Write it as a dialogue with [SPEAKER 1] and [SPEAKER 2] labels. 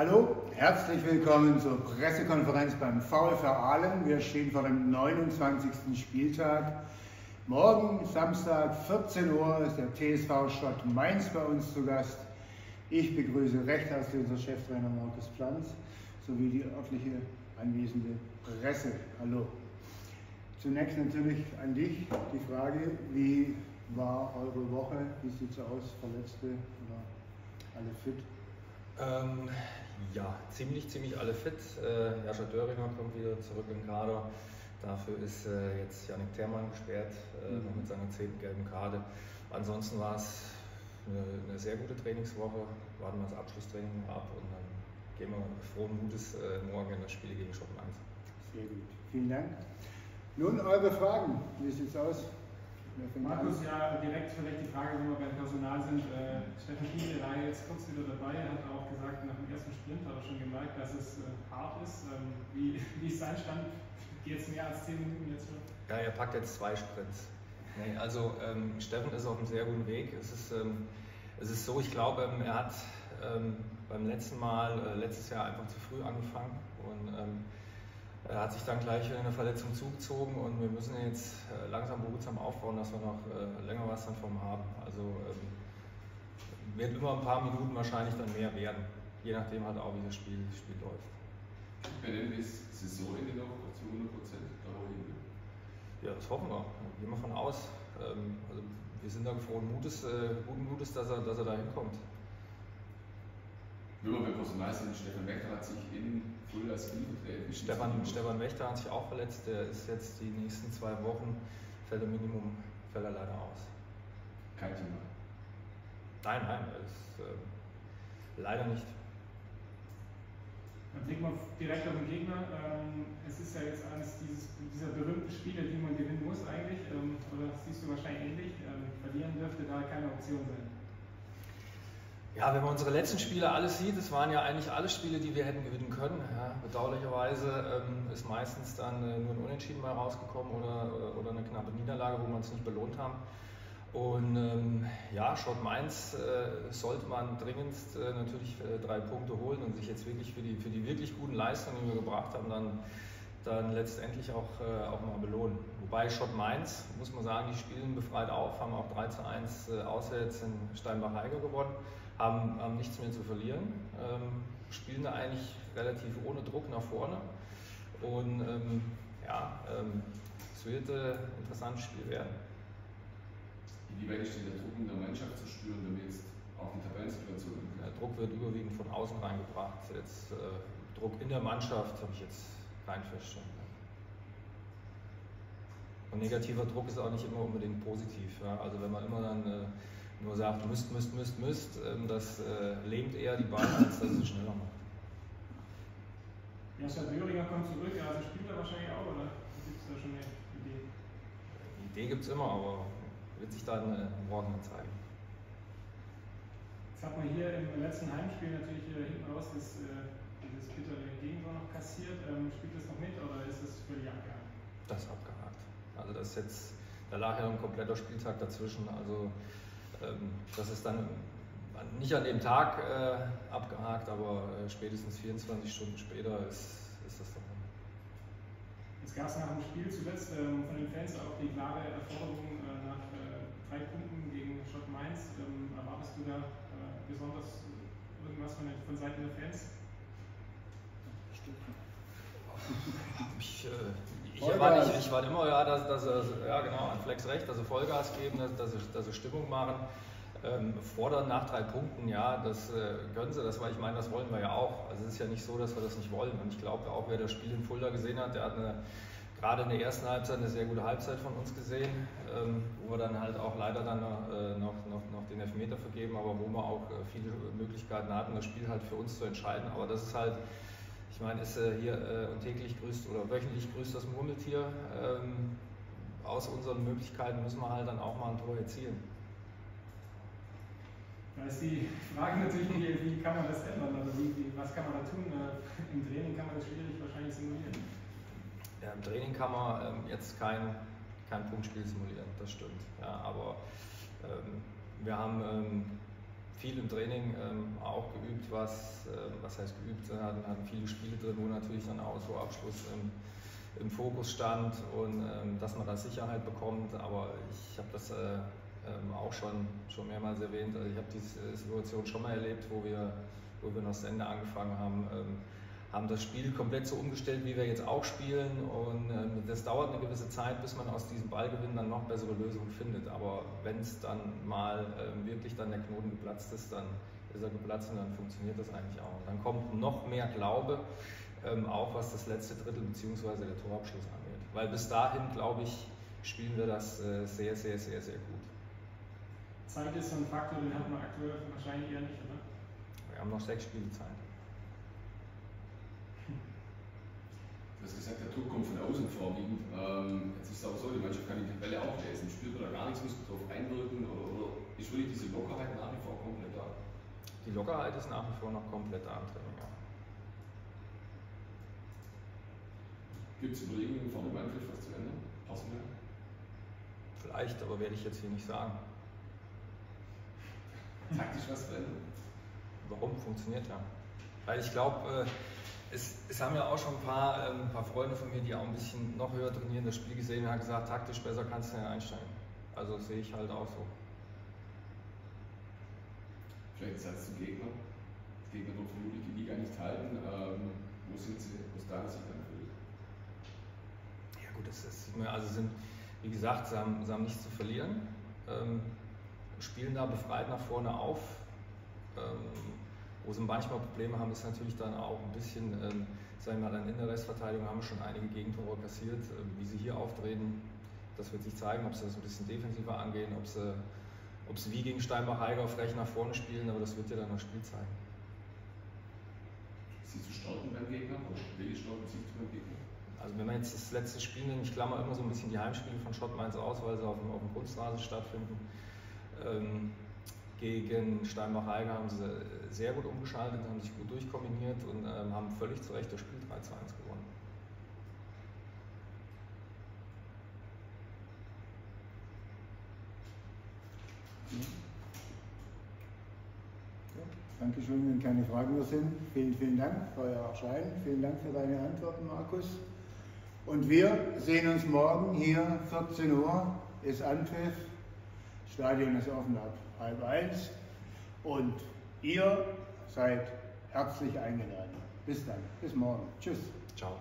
[SPEAKER 1] Hallo, herzlich willkommen zur Pressekonferenz beim VfR Aalen. Wir stehen vor dem 29. Spieltag. Morgen, Samstag, 14 Uhr, ist der TSV Schott Mainz bei uns zu Gast. Ich begrüße recht herzlich unser Cheftrainer Markus Planz sowie die örtliche anwesende Presse. Hallo. Zunächst natürlich an dich die Frage, wie war eure Woche? Wie sieht es aus? Verletzte oder alle fit?
[SPEAKER 2] Ähm, ja, ziemlich, ziemlich alle fit. Äh, Jascha Döringer kommt wieder zurück im Kader. Dafür ist äh, jetzt Janik Thermann gesperrt, äh, mhm. noch mit seiner zehnten gelben Karte. Ansonsten war es eine, eine, sehr gute Trainingswoche. Warten wir das Abschlusstraining ab und dann gehen wir frohen Mutes äh, morgen in das Spiel gegen Schottland.
[SPEAKER 1] Sehr gut, vielen Dank. Nun eure Fragen. Wie sieht es aus?
[SPEAKER 3] Markus, ja, direkt vielleicht die Frage, wenn wir beim Personal sind. Äh, Steffen Kiel war jetzt kurz wieder dabei, hat auch gesagt, nach dem ersten Sprint hat er schon gemerkt, dass es äh, hart ist. Ähm, wie, wie ist sein Stand? Geht es mehr als 10 Minuten jetzt schon?
[SPEAKER 2] Ja, er packt jetzt zwei Sprints. Nee, also ähm, Steffen ist auf einem sehr guten Weg. Es ist, ähm, es ist so, ich glaube, ähm, er hat ähm, beim letzten Mal, äh, letztes Jahr einfach zu früh angefangen und ähm, er hat sich dann gleich eine Verletzung zugezogen und wir müssen jetzt äh, langsam behutsam aufbauen, dass wir noch äh, länger was davon haben. Also ähm, wird immer ein paar Minuten wahrscheinlich dann mehr werden, je nachdem halt auch, wie das Spiel, das Spiel läuft.
[SPEAKER 4] Benennen wir Saisonende noch zu 100 Prozent
[SPEAKER 2] Ja, das hoffen wir. Gehen wir von aus. Ähm, also wir sind da frohen Mutes, äh, guten Mutes, dass er, dass er da hinkommt.
[SPEAKER 4] Nur noch beim Personal sind, Stefan Wächter hat sich in Fulda
[SPEAKER 2] vertreten. Stefan, Stefan Wächter hat sich auch verletzt, der ist jetzt die nächsten zwei Wochen, fällt im Minimum, fällt er leider aus.
[SPEAKER 4] Kein Thema.
[SPEAKER 2] Nein, nein, ist, äh, leider nicht.
[SPEAKER 3] Dann blicken wir direkt auf den Gegner. Ähm, es ist ja jetzt eines dieses, dieser berühmten Spiele, die man gewinnen muss eigentlich. Ähm, oder siehst du wahrscheinlich ähnlich? Ähm, verlieren dürfte da keine Option sein.
[SPEAKER 2] Ja, wenn man unsere letzten Spiele alles sieht, es waren ja eigentlich alle Spiele, die wir hätten gewinnen können. Ja, bedauerlicherweise ähm, ist meistens dann äh, nur ein Unentschieden mal rausgekommen oder, oder, oder eine knappe Niederlage, wo man es nicht belohnt haben. Und ähm, ja, Schott Mainz äh, sollte man dringendst äh, natürlich äh, drei Punkte holen und sich jetzt wirklich für die, für die wirklich guten Leistungen, die wir gebracht haben, dann, dann letztendlich auch, äh, auch mal belohnen. Wobei Schott Mainz, muss man sagen, die spielen befreit auf, haben auch 3 zu 1 äh, auswärts in Steinbach-Heiger gewonnen haben, haben nichts mehr zu verlieren, ähm, spielen da eigentlich relativ ohne Druck nach vorne. Und ähm, ja, ähm, es wird äh, ein interessantes Spiel werden.
[SPEAKER 4] Inwieweit ist denn der Druck in der Mannschaft zu spüren, wenn wir jetzt auf die Tabellensituation
[SPEAKER 2] Der Druck wird überwiegend von außen reingebracht. Jetzt, äh, Druck in der Mannschaft habe ich jetzt keinen feststellen Und negativer Druck ist auch nicht immer unbedingt positiv. Ja? Also wenn man immer dann äh, nur sagt, müsst, müsst, müsst, müsst, ähm, das äh, lähmt eher die Bahn, als dass es schneller macht.
[SPEAKER 3] Jascha Döringer kommt zurück, also spielt er wahrscheinlich auch, oder gibt es da schon eine Idee?
[SPEAKER 2] Die Idee gibt es immer, aber wird sich dann äh, morgen zeigen.
[SPEAKER 3] Jetzt hat man hier im letzten Heimspiel natürlich äh, hinten raus das, dieses bittere Gegentor noch kassiert. Ähm, spielt das noch mit oder ist das völlig abgehakt?
[SPEAKER 2] Das ist abgehakt. Also das ist jetzt, da lag ja ein kompletter Spieltag dazwischen. Also ähm, das ist dann nicht an dem Tag äh, abgehakt, aber äh, spätestens 24 Stunden später ist, ist das dann.
[SPEAKER 3] Es gab nach dem Spiel zuletzt ähm, von den Fans auch die klare Erforderung äh, nach äh, drei Punkten gegen Schott Mainz. Ähm, erwartest du da äh, besonders irgendwas von, den, von Seiten der Fans?
[SPEAKER 2] Ich, äh, ich, war nicht, ich war immer, ja, dass, dass, ja genau, an Flex recht, dass sie Vollgas geben, dass, dass, sie, dass sie Stimmung machen. Ähm, fordern nach drei Punkten, ja, das äh, können sie, das war, ich meine, das wollen wir ja auch. Also es ist ja nicht so, dass wir das nicht wollen. Und ich glaube auch, wer das Spiel in Fulda gesehen hat, der hat eine, gerade in der ersten Halbzeit eine sehr gute Halbzeit von uns gesehen, ähm, wo wir dann halt auch leider dann äh, noch, noch, noch den Elfmeter vergeben, aber wo wir auch äh, viele Möglichkeiten hatten, das Spiel halt für uns zu entscheiden. Aber das ist halt ich meine, ist äh, hier äh, und täglich grüßt oder wöchentlich grüßt das Murmeltier. Ähm, aus unseren Möglichkeiten müssen wir halt dann auch mal ein Tor erzielen.
[SPEAKER 3] Da ist die Frage natürlich, wie, wie kann man das ändern? Also wie, wie, was kann man da tun? Äh, Im Training kann man das schwierig wahrscheinlich simulieren.
[SPEAKER 2] Ja, Im Training kann man ähm, jetzt kein, kein Punktspiel simulieren, das stimmt. Ja, aber ähm, wir haben ähm, viel im Training ähm, auch geübt, was, äh, was heißt geübt, hatten, hatten viele Spiele drin, wo natürlich dann auch so Abschluss im, im Fokus stand und ähm, dass man da Sicherheit bekommt. Aber ich habe das äh, ähm, auch schon, schon mehrmals erwähnt. Also ich habe diese Situation schon mal erlebt, wo wir, wo wir noch das Ende angefangen haben. Haben das Spiel komplett so umgestellt, wie wir jetzt auch spielen. Und ähm, das dauert eine gewisse Zeit, bis man aus diesem Ballgewinn dann noch bessere Lösungen findet. Aber wenn es dann mal ähm, wirklich dann der Knoten geplatzt ist, dann ist er geplatzt und dann funktioniert das eigentlich auch. Dann kommt noch mehr Glaube, ähm, auch was das letzte Drittel bzw. der Torabschluss angeht. Weil bis dahin, glaube ich, spielen wir das äh, sehr, sehr, sehr, sehr gut.
[SPEAKER 3] Zeit ist so ein Faktor, den hat man aktuell wahrscheinlich eher nicht, oder?
[SPEAKER 2] Wir haben noch sechs Spiele Zeit.
[SPEAKER 4] Du hast gesagt, der Druck kommt von außen vorwiegend. Ähm, jetzt ist es aber so, die Mannschaft kann die Tabelle auch lesen. Spürt man da gar nichts, muss man darauf einwirken oder, oder ist wirklich diese Lockerheit nach wie vor komplett da?
[SPEAKER 2] Die Lockerheit ist nach wie vor noch komplett da im Training, ja.
[SPEAKER 4] Gibt es Überlegungen vor dem Angriff was zu ändern? Personell?
[SPEAKER 2] Vielleicht, aber werde ich jetzt hier nicht sagen.
[SPEAKER 4] Taktisch was verändern?
[SPEAKER 2] Warum? Funktioniert ja. Weil ich glaube, äh, es, es, haben ja auch schon ein paar, ähm, ein paar Freunde von mir, die auch ein bisschen noch höher trainieren, das Spiel gesehen haben, gesagt, taktisch besser kannst du nicht einsteigen. Also sehe ich halt auch so.
[SPEAKER 4] Vielleicht Satz zum Gegner. Die Gegner dort vermutlich die Liga nicht halten. Ähm, wo sind sie aus deiner Sicht anfühlt?
[SPEAKER 2] Ja gut, das, das sieht man, also sind, wie gesagt, sie haben, sie haben nichts zu verlieren. Ähm, spielen da befreit nach vorne auf. Ähm, wo sie manchmal Probleme haben, ist natürlich dann auch ein bisschen, ähm, sagen wir mal, in der Restverteidigung haben wir schon einige Gegentore kassiert. Äh, wie sie hier auftreten, das wird sich zeigen, ob sie das ein bisschen defensiver angehen, ob sie, ob sie wie gegen Steinbach-Heiger frech nach vorne spielen, aber das wird ja dann das Spiel zeigen.
[SPEAKER 4] Siehst du Stärken beim Gegner oder welche Stärken siehst du beim Gegner?
[SPEAKER 2] Also wenn man jetzt das letzte Spiel nimmt, ich klammer immer so ein bisschen die Heimspiele von Schott Mainz aus, weil sie auf dem, auf dem Kunstrasen stattfinden. Ähm, gegen Steinbach-Heiger haben sie sehr gut umgeschaltet, haben sich gut durchkombiniert und ähm, haben völlig zu Recht das Spiel 3 zu 1 gewonnen.
[SPEAKER 1] Dankeschön, wenn keine Fragen mehr sind. Vielen, vielen Dank für euer Erscheinen. Vielen Dank für deine Antworten, Markus. Und wir sehen uns morgen hier, 14 Uhr, ist Anpfiff. Stadion ist offen ab halb eins. Und ihr seid herzlich eingeladen. Bis dann, bis morgen. Tschüss.
[SPEAKER 2] Ciao.